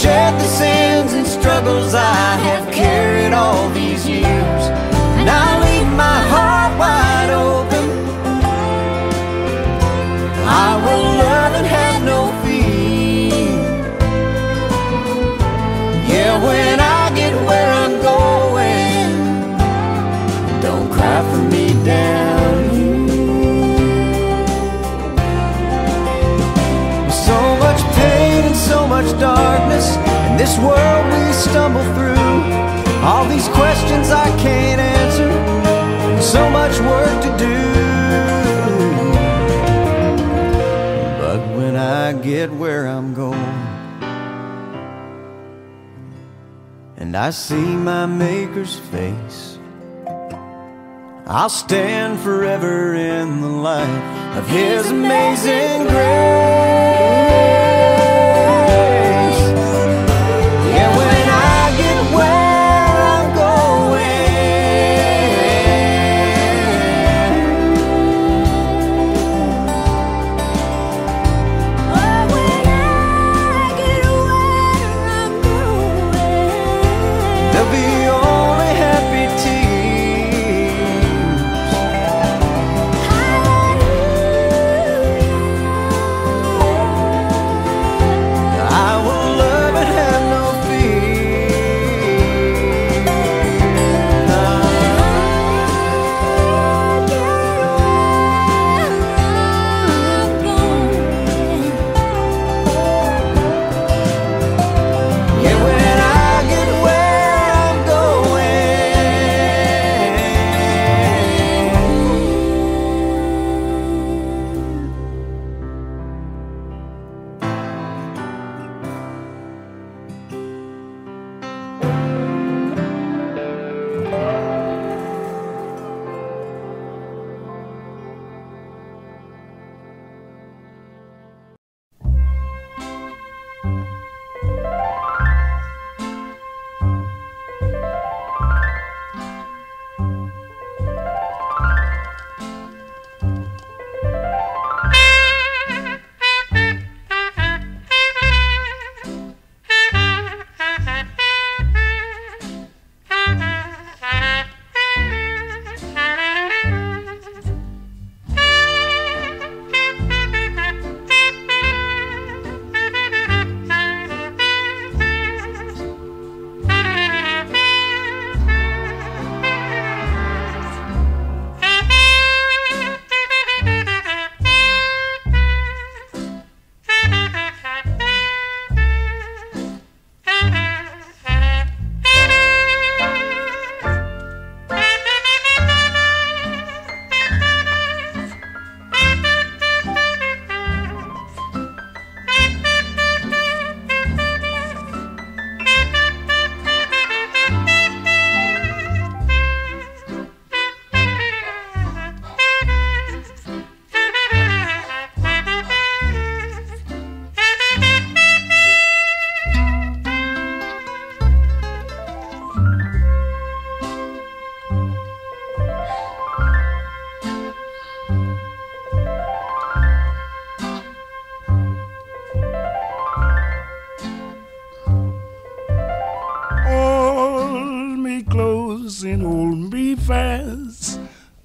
Shed the sins and struggles I much darkness in this world we stumble through. All these questions I can't answer, and so much work to do. But when I get where I'm going, and I see my Maker's face, I'll stand forever in the light of His amazing grace.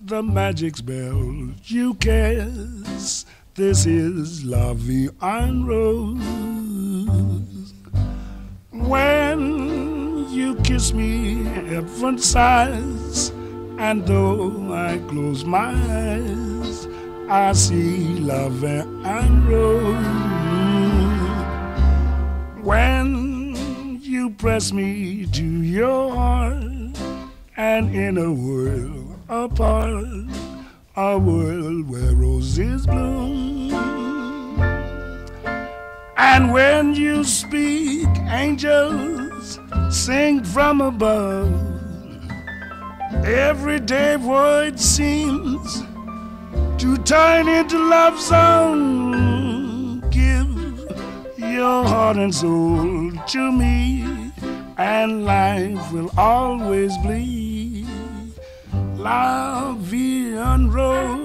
The magic spell you cast. This is Vie en Rose. When you kiss me, heaven sighs, and though I close my eyes, I see Vie en Rose. When you press me to your heart, and in a world apart, a world where roses bloom. And when you speak, angels sing from above. Everyday word seems to turn into love song. Give your heart and soul to me, and life will always bleed Lavian Road.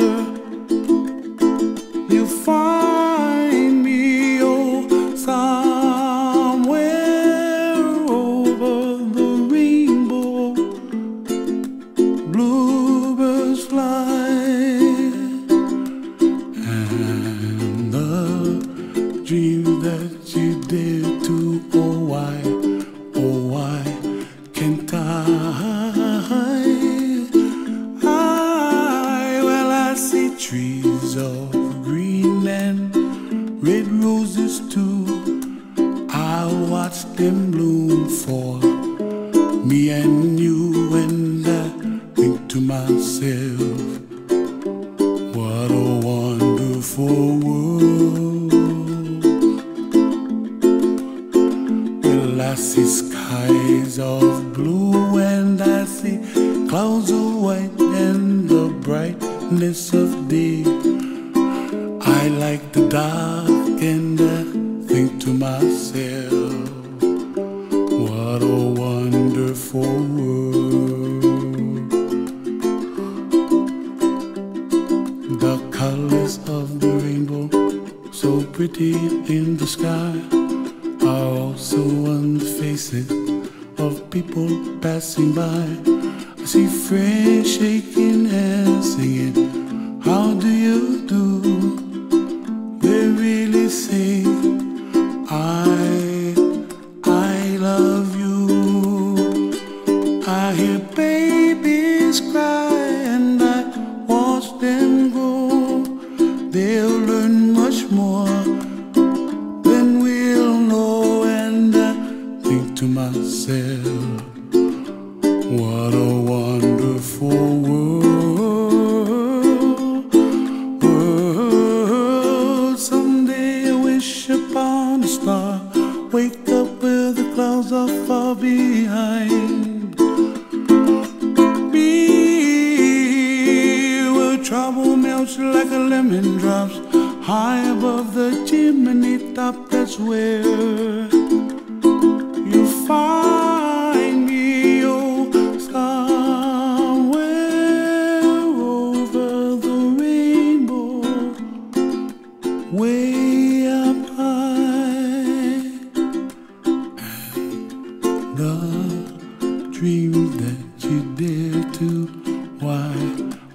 see friends shaking hands singing, How do you the dreams that you dare to. Why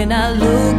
when I look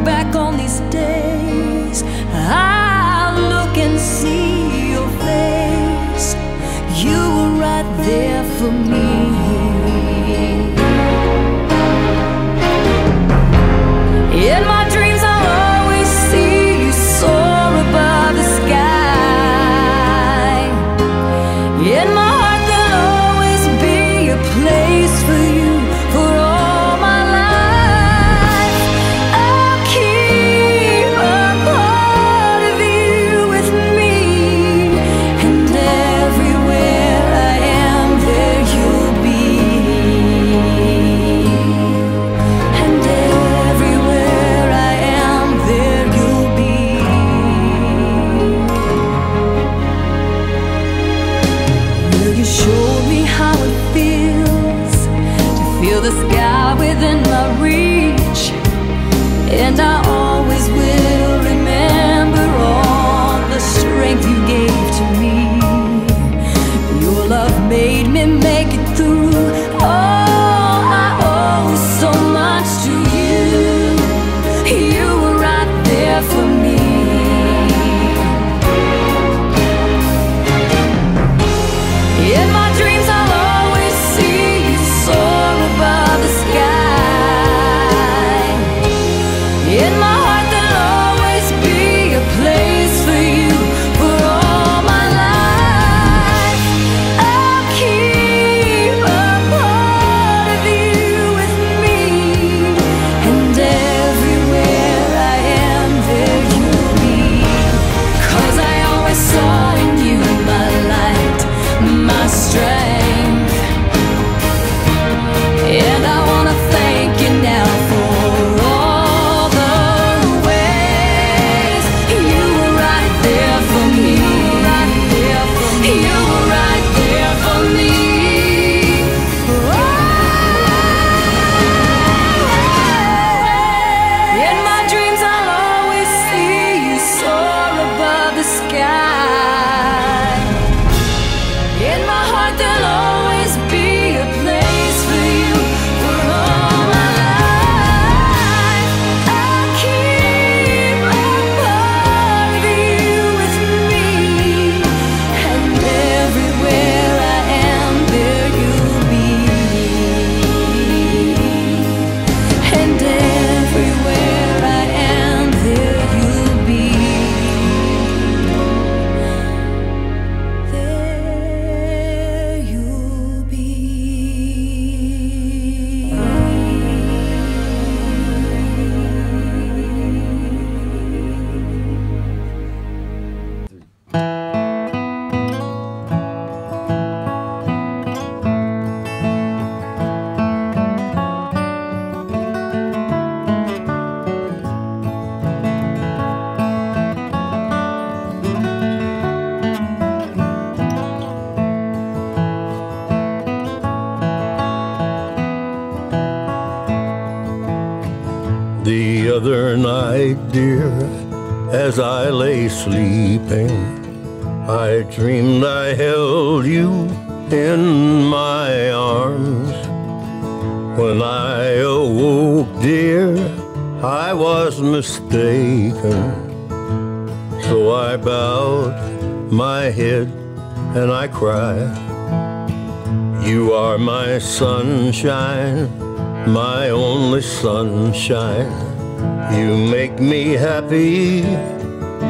sky within my reach, and I always will remember all. Sleeping, I dreamed I held you in my arms. When I awoke, dear, I was mistaken. So I bowed my head and I cried. You are my sunshine my only sunshine. You make me happy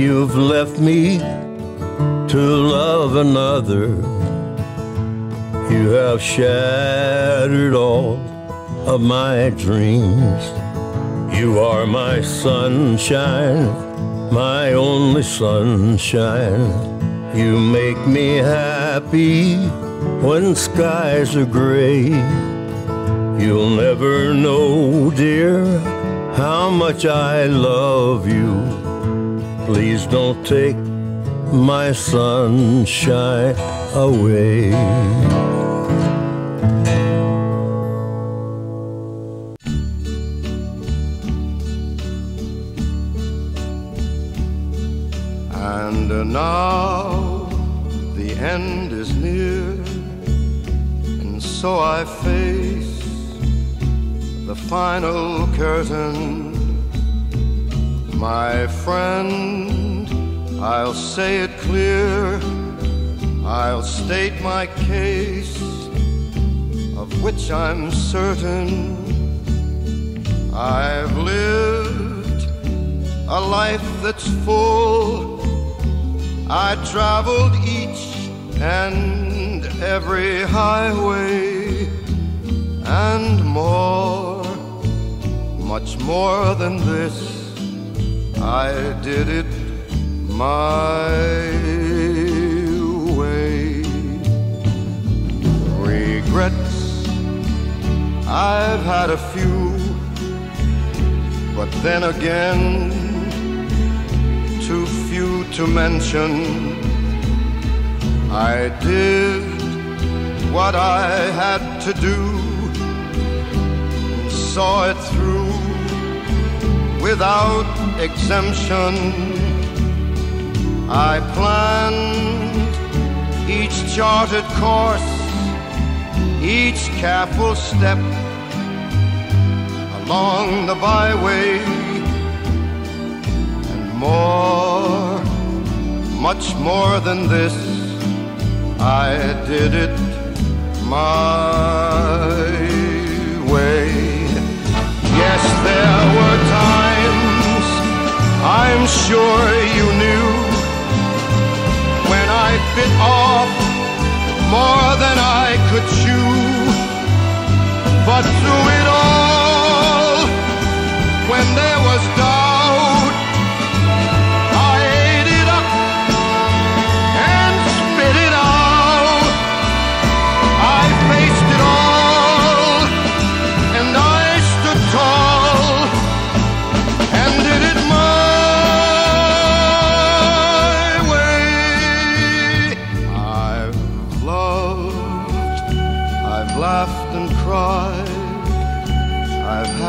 You've left me to love another. You have shattered all of my dreams. You are my sunshine, my only sunshine. You make me happy when skies are gray. You'll never know, dear, how much I love you. Please don't take my sunshine away. And now the end is near, and so I face the final curtain. My friend, I'll say it clear, I'll state my case, of which I'm certain. I've lived a life that's full. I traveled each and every highway and more much more than this. I did it my way. Regrets, I've had a few, but then again, too few to mention. I did what I had to do, saw it through without exemption. I planned each charted course, each careful step along the byway, and more, much more than this, I did it my way. Yes, there were times I'm sure you knew when I bit off more than I could chew. But through it all, when there was doubt,